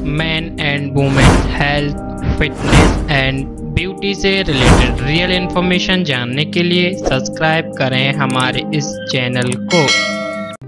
Man and women health fitness and beauty से related real information जानने के लिए सब्सक्राइब करें हमारे इस चैनल को.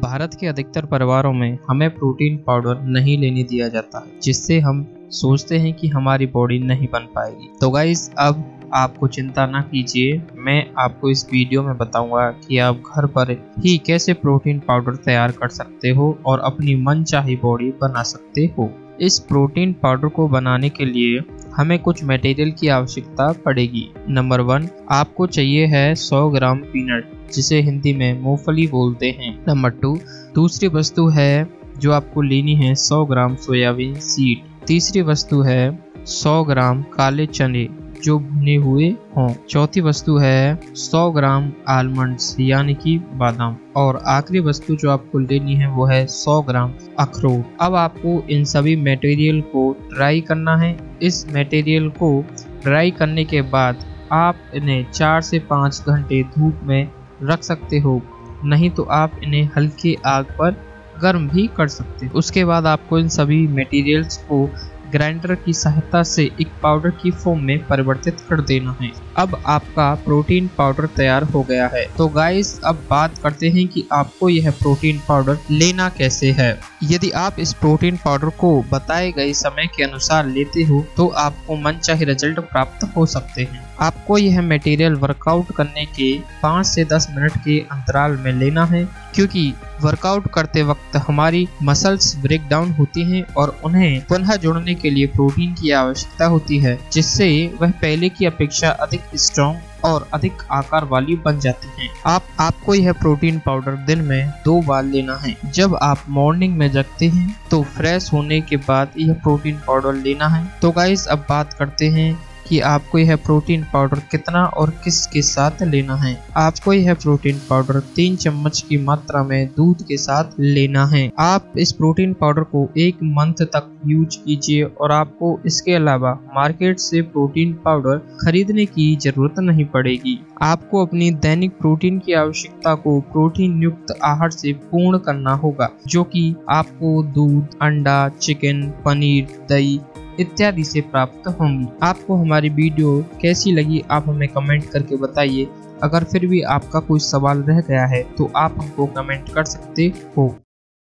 भारत के अधिकतर परिवारों में हमें प्रोटीन पाउडर नहीं लेने दिया जाता, जिससे हम सोचते हैं कि हमारी बॉडी नहीं बन पाएगी। तो गाइस अब आपको चिंता ना कीजिए, मैं आपको इस वीडियो में बताऊँगा कि आप घर पर ही कैसे प्रोटीन पाउडर तैयार कर सकते हो और अपनी मन चाही बॉडी बना सकते हो। इस प्रोटीन पाउडर को बनाने के लिए हमें कुछ मटेरियल की आवश्यकता पड़ेगी। नंबर वन आपको चाहिए है 100 ग्राम पीनट जिसे हिंदी में मूंगफली बोलते हैं। नंबर टू दूसरी वस्तु है जो आपको लेनी है 100 ग्राम सोयाबीन सीड तीसरी वस्तु है 100 ग्राम काले चने। जो भुने हुए हों। चौथी वस्तु है 100 ग्राम आलमंड्स यानी कि बादाम। और आखिरी वस्तु जो आपको लेनी है, वो है 100 ग्राम अखरोट। अब आपको इन सभी मटेरियल को ड्राई करना है। इस मटेरियल को ड्राई करने के बाद आप इन्हें चार से पाँच घंटे धूप में रख सकते हो। नहीं तो आप इन्हें हल्की आग पर गर्म भी कर सकते हो। उसके बाद आपको इन सभी मटेरियल्स को ग्राइंडर की सहायता से एक पाउडर की फॉर्म में परिवर्तित कर देना है। अब आपका प्रोटीन पाउडर तैयार हो गया है। तो गाइस अब बात करते हैं कि आपको यह प्रोटीन पाउडर लेना कैसे है। यदि आप इस प्रोटीन पाउडर को बताए गए समय के अनुसार लेते हो तो आपको मन चाहे रिज़ल्ट प्राप्त हो सकते हैं। आपको यह मटेरियल वर्कआउट करने के पाँच से दस मिनट के अंतराल में लेना है, क्योंकि वर्कआउट करते वक्त हमारी मसल्स ब्रेक डाउन होती हैं और उन्हें पुनः जोड़ने के लिए प्रोटीन की आवश्यकता होती है, जिससे वह पहले की अपेक्षा अधिक स्ट्रॉन्ग और अधिक आकार वाली बन जाती हैं। आप, आपको यह प्रोटीन पाउडर दिन में दो बार लेना है जब आप मॉर्निंग में जगते हैं तो फ्रेश होने के बाद यह प्रोटीन पाउडर लेना है तो गाइस अब बात करते हैं कि आपको यह प्रोटीन पाउडर कितना और किस के साथ लेना है। आपको यह प्रोटीन पाउडर तीन चम्मच की मात्रा में दूध के साथ लेना है। आप इस प्रोटीन पाउडर को एक मंथ तक यूज़ कीजिए और आपको इसके अलावा मार्केट से प्रोटीन पाउडर खरीदने की ज़रूरत नहीं पड़ेगी। आपको अपनी दैनिक प्रोटीन की आवश्यकता को प्रोटीन युक्त आहार से पूर्ण करना होगा, जो कि आपको दूध, अंडा चिकन पनीर, दही इत्यादि से प्राप्त होंगी। आपको हमारी वीडियो कैसी लगी, आप हमें कमेंट करके बताइए। अगर फिर भी आपका कोई सवाल रह गया है तो आप हमको कमेंट कर सकते हो।